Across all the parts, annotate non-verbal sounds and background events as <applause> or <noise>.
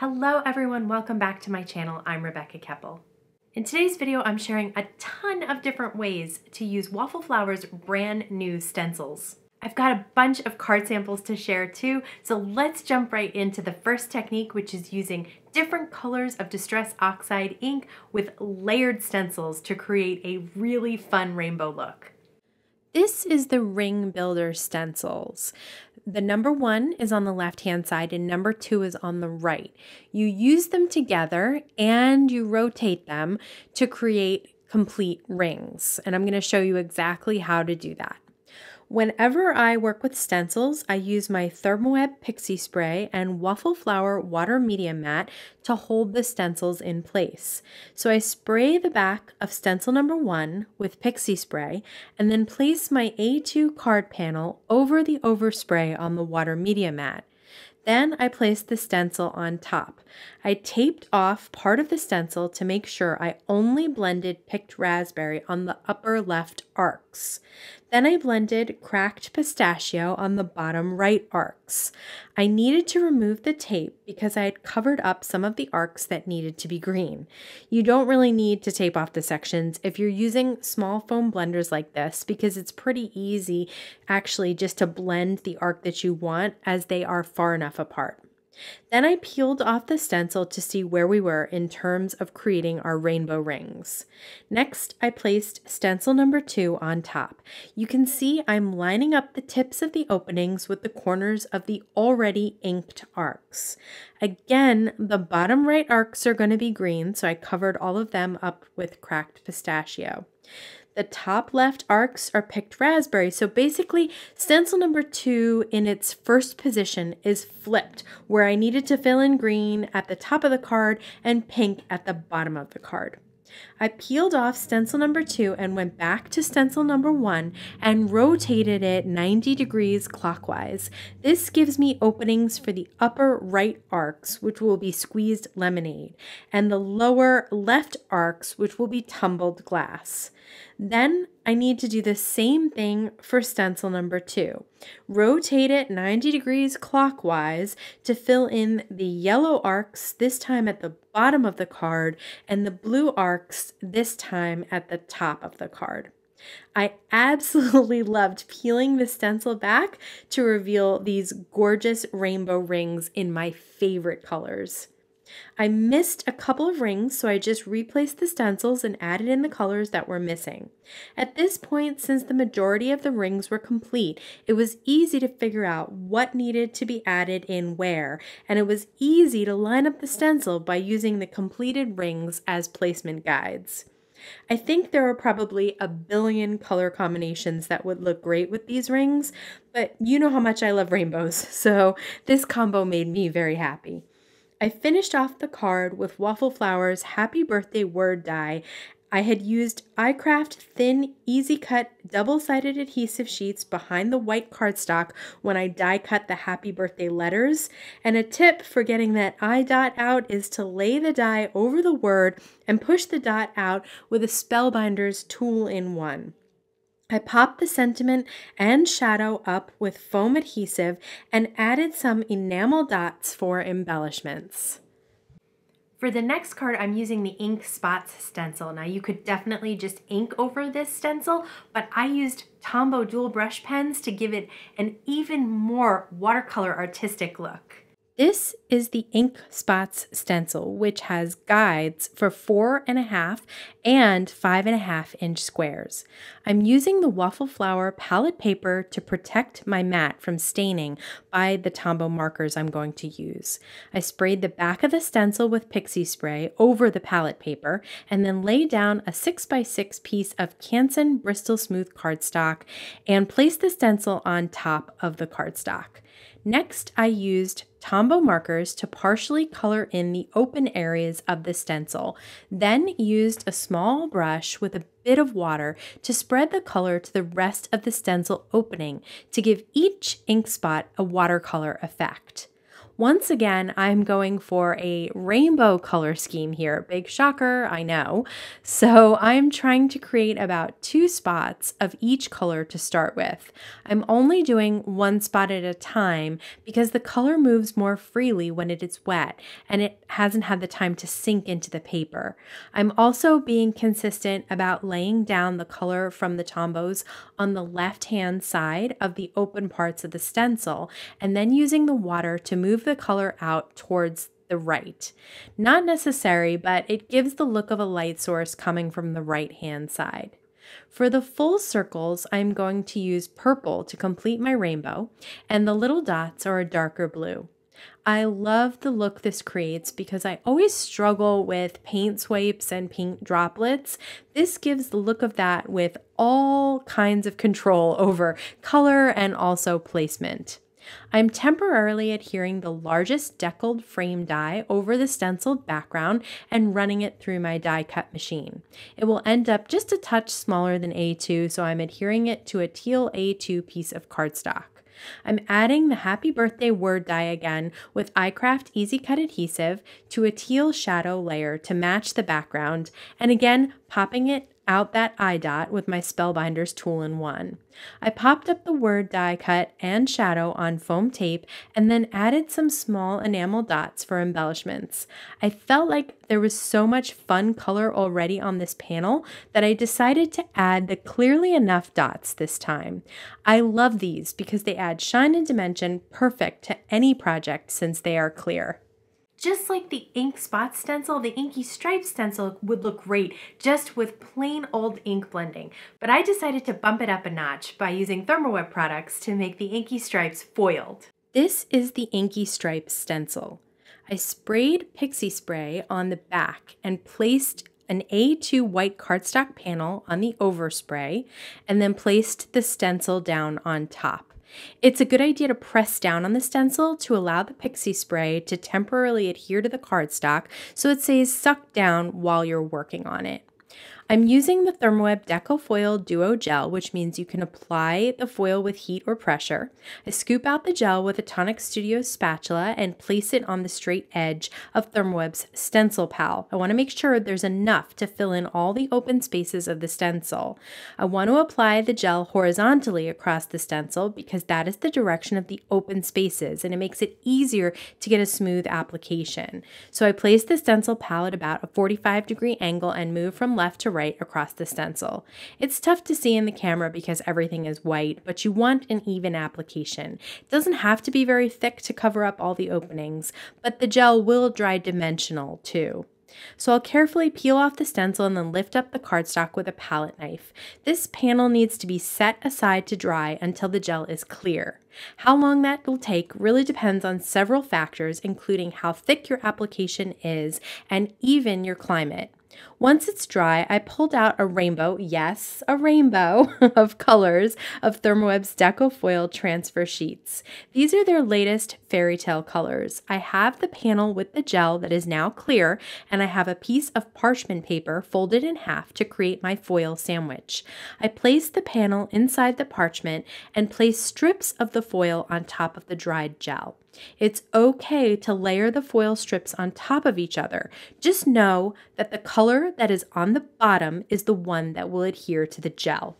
Hello everyone, welcome back to my channel. I'm Rebecca Keppel. In today's video, I'm sharing a ton of different ways to use Waffle Flower's brand new stencils. I've got a bunch of card samples to share too, so let's jump right into the first technique, which is using different colors of Distress Oxide ink with layered stencils to create a really fun rainbow look. This is the Ring Builder stencils. The number one is on the left hand side and number two is on the right. You use them together and you rotate them to create complete rings. And I'm going to show you exactly how to do that. Whenever I work with stencils, I use my Thermoweb Pixie Spray and Waffle Flower Water Medium Mat to hold the stencils in place. So I spray the back of stencil number one with Pixie Spray and then place my A2 card panel over the overspray on the Water Medium Mat. Then I placed the stencil on top. I taped off part of the stencil to make sure I only blended picked raspberry on the upper left arcs. Then I blended cracked pistachio on the bottom right arcs. I needed to remove the tape because I had covered up some of the arcs that needed to be green. You don't really need to tape off the sections if you're using small foam blenders like this because it's pretty easy actually just to blend the arc that you want as they are far enough apart. Then I peeled off the stencil to see where we were in terms of creating our rainbow rings. Next, I placed stencil number two on top. You can see I'm lining up the tips of the openings with the corners of the already inked arcs. Again, the bottom right arcs are going to be green, so I covered all of them up with cracked pistachio. The top left arcs are picked raspberry. So basically, stencil number two in its first position is flipped, where I needed to fill in green at the top of the card and pink at the bottom of the card. I peeled off stencil number two and went back to stencil number one and rotated it 90 degrees clockwise. This gives me openings for the upper right arcs, which will be squeezed lemonade, and the lower left arcs, which will be tumbled glass. Then I need to do the same thing for stencil number two. Rotate it 90 degrees clockwise to fill in the yellow arcs, this time at the bottom of the card, and the blue arcs, this time at the top of the card. I absolutely <laughs> loved peeling the stencil back to reveal these gorgeous rainbow rings in my favorite colors. I missed a couple of rings, so I just replaced the stencils and added in the colors that were missing. At this point, since the majority of the rings were complete, it was easy to figure out what needed to be added in where, and it was easy to line up the stencil by using the completed rings as placement guides. I think there are probably a billion color combinations that would look great with these rings, but you know how much I love rainbows, <laughs> so this combo made me very happy. I finished off the card with Waffle Flower's Happy Birthday word die. I had used iCraft thin, easy cut, double sided adhesive sheets behind the white cardstock when I die cut the happy birthday letters. And a tip for getting that I dot out is to lay the die over the word and push the dot out with a Spellbinders tool in one. I popped the sentiment and shadow up with foam adhesive and added some enamel dots for embellishments. For the next card, I'm using the Ink Spots stencil. Now you could definitely just ink over this stencil, but I used Tombow dual brush pens to give it an even more watercolor artistic look. This is the Ink Spots stencil, which has guides for four and a half and five and a half inch squares. I'm using the Waffle Flower palette paper to protect my mat from staining by the Tombow markers I'm going to use. I sprayed the back of the stencil with pixie spray over the palette paper and then laid down a 6x6 piece of Canson Bristol Smooth cardstock and placed the stencil on top of the cardstock. Next, I used Tombow markers to partially color in the open areas of the stencil, then used a small brush with a bit of water to spread the color to the rest of the stencil opening to give each ink spot a watercolor effect. Once again, I'm going for a rainbow color scheme here. Big shocker, I know. So I'm trying to create about two spots of each color to start with. I'm only doing one spot at a time because the color moves more freely when it is wet and it hasn't had the time to sink into the paper. I'm also being consistent about laying down the color from the Tombows on the left hand side of the open parts of the stencil and then using the water to move the color out towards the right. Not necessary, but it gives the look of a light source coming from the right hand side. For the full circles, I'm going to use purple to complete my rainbow, and the little dots are a darker blue. I love the look this creates because I always struggle with paint swipes and paint droplets. This gives the look of that with all kinds of control over color and also placement. I'm temporarily adhering the largest deckled frame die over the stenciled background and running it through my die cut machine. It will end up just a touch smaller than A2, so I'm adhering it to a teal A2 piece of cardstock. I'm adding the happy birthday word die again with iCraft Easy Cut adhesive to a teal shadow layer to match the background and again popping it out that eye dot with my Spellbinders tool in one. I popped up the word die cut and shadow on foam tape and then added some small enamel dots for embellishments. I felt like there was so much fun color already on this panel that I decided to add the clearly enough dots this time. I love these because they add shine and dimension perfect to any project since they are clear. Just like the ink spot stencil, the inky stripe stencil would look great just with plain old ink blending. But I decided to bump it up a notch by using Thermoweb products to make the inky stripes foiled. This is the inky stripe stencil. I sprayed pixie spray on the back and placed an A2 white cardstock panel on the overspray and then placed the stencil down on top. It's a good idea to press down on the stencil to allow the pixie spray to temporarily adhere to the cardstock so it stays sucked down while you're working on it. I'm using the Thermoweb Deco Foil Duo Gel, which means you can apply the foil with heat or pressure. I scoop out the gel with a Tonic Studio spatula and place it on the straight edge of Thermoweb's Stencil Pal. I want to make sure there's enough to fill in all the open spaces of the stencil. I want to apply the gel horizontally across the stencil because that is the direction of the open spaces and it makes it easier to get a smooth application. So I place the stencil pal at about a 45 degree angle and move from left to right right across the stencil. It's tough to see in the camera because everything is white, but you want an even application. It doesn't have to be very thick to cover up all the openings, but the gel will dry dimensional too. So I'll carefully peel off the stencil and then lift up the cardstock with a palette knife. This panel needs to be set aside to dry until the gel is clear. How long that will take really depends on several factors, including how thick your application is and even your climate. Once it's dry, I pulled out a rainbow, yes, a rainbow <laughs> of colors of Thermoweb's Deco Foil transfer sheets. These are their latest fairy tale colors. I have the panel with the gel that is now clear, and I have a piece of parchment paper folded in half to create my foil sandwich. I place the panel inside the parchment and place strips of the foil on top of the dried gel. It's okay to layer the foil strips on top of each other. Just know that the color that is on the bottom is the one that will adhere to the gel.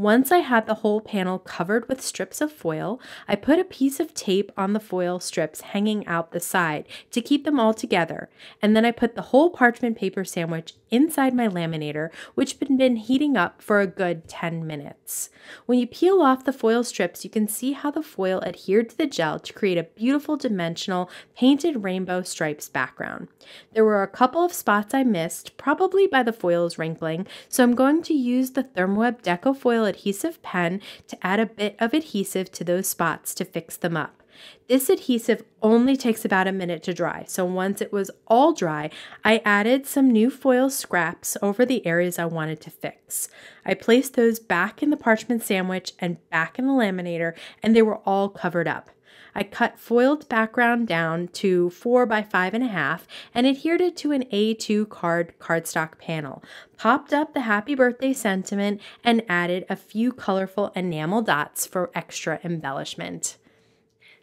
Once I had the whole panel covered with strips of foil, I put a piece of tape on the foil strips hanging out the side to keep them all together, and then I put the whole parchment paper sandwich inside my laminator, which had been heating up for a good 10 minutes. When you peel off the foil strips, you can see how the foil adhered to the gel to create a beautiful dimensional painted rainbow stripes background. There were a couple of spots I missed, probably by the foil's wrinkling, so I'm going to use the Thermoweb Deco Foil adhesive pen to add a bit of adhesive to those spots to fix them up. This adhesive only takes about a minute to dry, so once it was all dry, I added some new foil scraps over the areas I wanted to fix. I placed those back in the parchment sandwich and back in the laminator, and they were all covered up. I cut foiled background down to 4 by 5.5 and adhered it to an A2 card cardstock panel, popped up the happy birthday sentiment, and added a few colorful enamel dots for extra embellishment.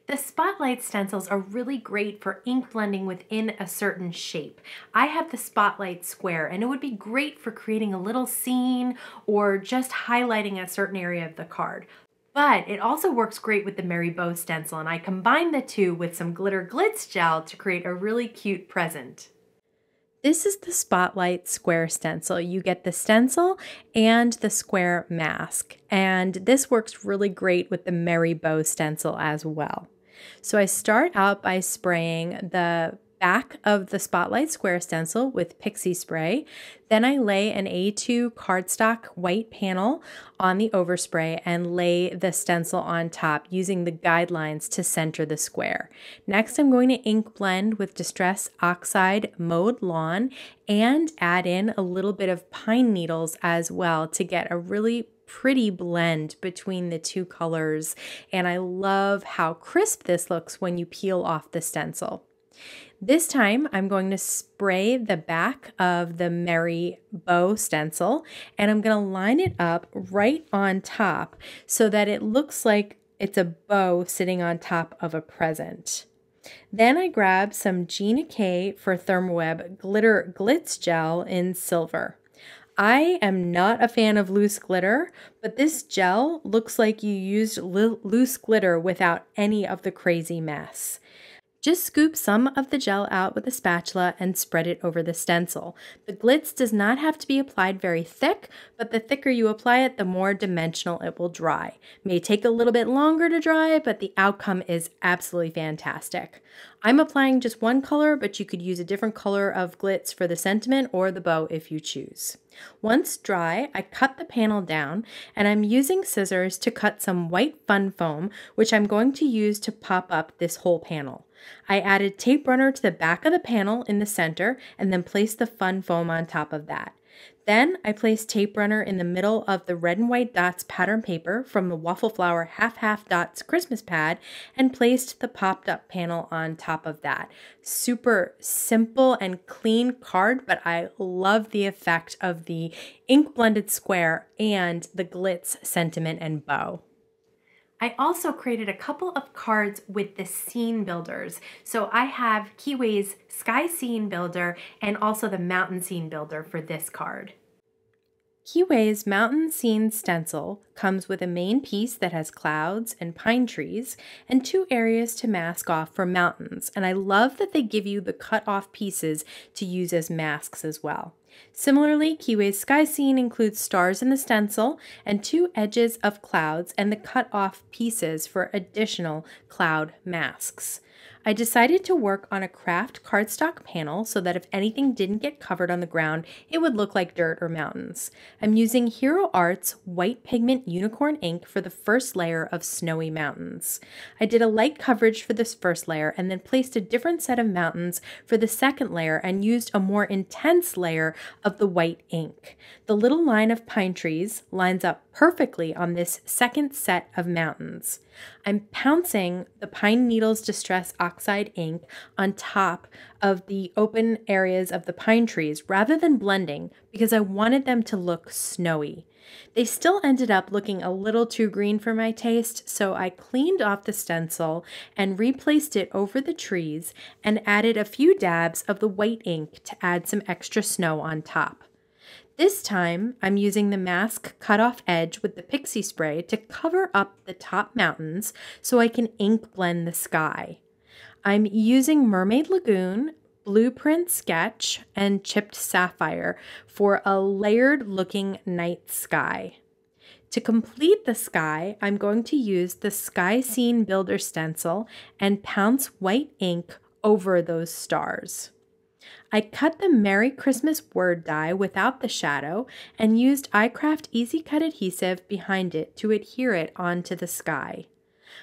The spotlight stencils are really great for ink blending within a certain shape. I have the spotlight square and it would be great for creating a little scene or just highlighting a certain area of the card. But it also works great with the Merry Bow stencil and I combine the two with some glitter glitz gel to create a really cute present. This is the Spotlight Square Stencil. You get the stencil and the square mask. And this works really great with the Merry Bow stencil as well. So I start out by spraying the back of the Spotlight Square stencil with Pixie Spray. Then I lay an A2 cardstock white panel on the overspray and lay the stencil on top using the guidelines to center the square. Next, I'm going to ink blend with Distress Oxide Mowed Lawn and add in a little bit of pine needles as well to get a really pretty blend between the two colors. And I love how crisp this looks when you peel off the stencil. This time I'm going to spray the back of the Merry Bow stencil and I'm going to line it up right on top so that it looks like it's a bow sitting on top of a present. Then I grab some Gina K for Thermoweb Glitter Glitz Gel in silver. I am not a fan of loose glitter, but this gel looks like you used loose glitter without any of the crazy mess. Just scoop some of the gel out with a spatula and spread it over the stencil. The glitz does not have to be applied very thick, but the thicker you apply it, the more dimensional it will dry. May take a little bit longer to dry, but the outcome is absolutely fantastic. I'm applying just one color, but you could use a different color of glitz for the sentiment or the bow if you choose. Once dry, I cut the panel down and I'm using scissors to cut some white fun foam, which I'm going to use to pop up this whole panel. I added tape runner to the back of the panel in the center and then placed the fun foam on top of that. Then I placed tape runner in the middle of the red and white dots pattern paper from the Waffle Flower Half Half Dots Christmas pad and placed the popped up panel on top of that. Super simple and clean card, but I love the effect of the ink blended square and the glitz sentiment and bow. I also created a couple of cards with the scene builders. So I have Keeway's Sky Scene Builder and also the Mountain Scene Builder for this card. Keeway's Mountain Scene Stencil comes with a main piece that has clouds and pine trees and two areas to mask off for mountains, and I love that they give you the cut off pieces to use as masks as well. Similarly, Keeway's sky scene includes stars in the stencil and two edges of clouds and the cut off pieces for additional cloud masks. I decided to work on a kraft cardstock panel so that if anything didn't get covered on the ground, it would look like dirt or mountains. I'm using Hero Arts white pigment unicorn ink for the first layer of snowy mountains. I did a light coverage for this first layer and then placed a different set of mountains for the second layer and used a more intense layer of the white ink. The little line of pine trees lines up perfectly on this second set of mountains. I'm pouncing the Pine Needles Distress Ink on top of the open areas of the pine trees rather than blending because I wanted them to look snowy. They still ended up looking a little too green for my taste, so I cleaned off the stencil and replaced it over the trees and added a few dabs of the white ink to add some extra snow on top. This time, I'm using the mask cut-off edge with the pixie spray to cover up the top mountains so I can ink blend the sky. I'm using Mermaid Lagoon, Blueprint Sketch, and Chipped Sapphire for a layered looking night sky. To complete the sky, I'm going to use the Sky Scene Builder stencil and pounce white ink over those stars. I cut the Merry Christmas word die without the shadow and used iCraft Easy Cut adhesive behind it to adhere it onto the sky.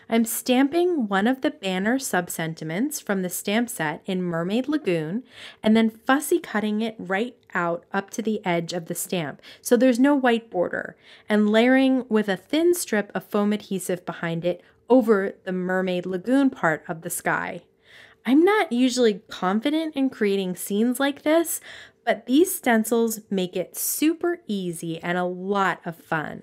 I'm stamping one of the banner sub-sentiments from the stamp set in Mermaid Lagoon and then fussy cutting it right out up to the edge of the stamp so there's no white border and layering with a thin strip of foam adhesive behind it over the Mermaid Lagoon part of the sky. I'm not usually confident in creating scenes like this, but these stencils make it super easy and a lot of fun.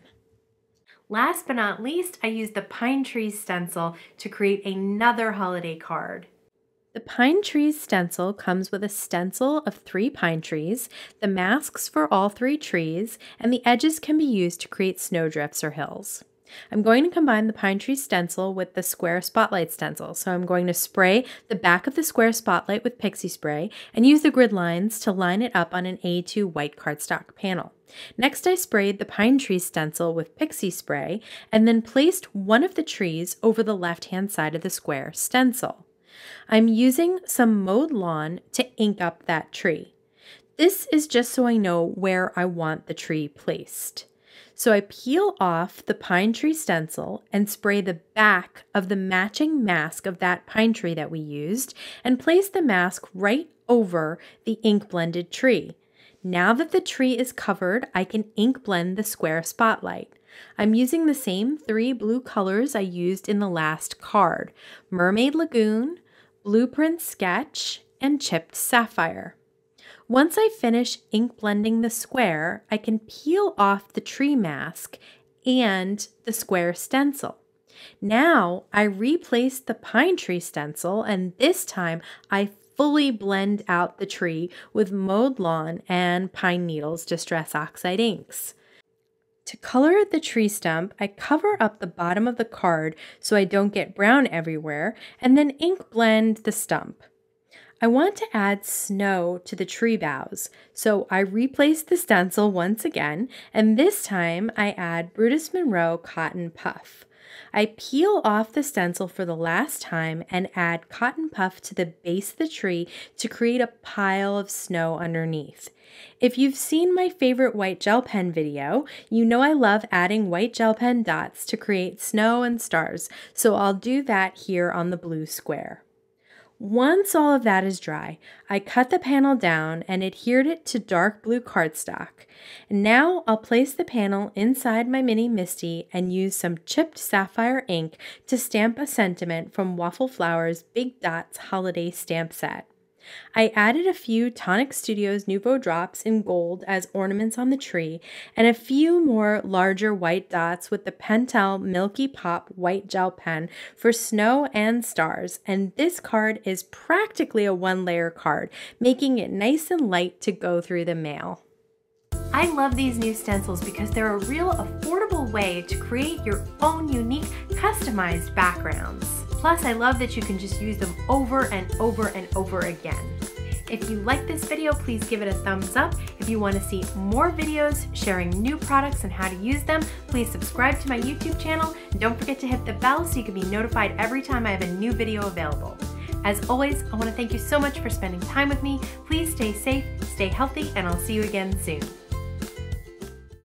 Last but not least, I used the pine tree stencil to create another holiday card. The pine trees stencil comes with a stencil of three pine trees, the masks for all three trees, and the edges can be used to create snowdrifts or hills. I'm going to combine the pine tree stencil with the square spotlight stencil. So I'm going to spray the back of the square spotlight with pixie spray and use the grid lines to line it up on an A2 white cardstock panel. Next, I sprayed the pine tree stencil with pixie spray and then placed one of the trees over the left hand side of the square stencil. I'm using some mowed lawn to ink up that tree. This is just so I know where I want the tree placed. So I peel off the pine tree stencil and spray the back of the matching mask of that pine tree that we used and place the mask right over the ink blended tree. Now that the tree is covered, I can ink blend the square spotlight. I'm using the same three blue colors I used in the last card, Mermaid Lagoon, Blueprint Sketch, and Chipped Sapphire. Once I finish ink blending the square, I can peel off the tree mask and the square stencil. Now I replace the pine tree stencil and this time I fully blend out the tree with mowed lawn and pine needles distress oxide inks. To color the tree stump, I cover up the bottom of the card so I don't get brown everywhere, and then ink blend the stump. I want to add snow to the tree boughs, so I replace the stencil once again, and this time I add Brutus Monroe Cotton Puff. I peel off the stencil for the last time and add cotton puff to the base of the tree to create a pile of snow underneath. If you've seen my favorite white gel pen video, you know I love adding white gel pen dots to create snow and stars, so I'll do that here on the blue square. Once all of that is dry, I cut the panel down and adhered it to dark blue cardstock. Now I'll place the panel inside my mini MISTI and use some chipped sapphire ink to stamp a sentiment from Waffle Flowers Big Dots Holiday Stamp Set. I added a few Tonic Studios Nuvo drops in gold as ornaments on the tree, and a few more larger white dots with the Pentel Milky Pop white gel pen for snow and stars, and this card is practically a one layer card, making it nice and light to go through the mail. I love these new stencils because they're a real affordable way to create your own unique customized backgrounds. Plus, I love that you can just use them over and over and over again. If you like this video, please give it a thumbs up. If you want to see more videos sharing new products and how to use them, please subscribe to my YouTube channel and don't forget to hit the bell so you can be notified every time I have a new video available. As always, I want to thank you so much for spending time with me. Please stay safe, stay healthy, and I'll see you again soon.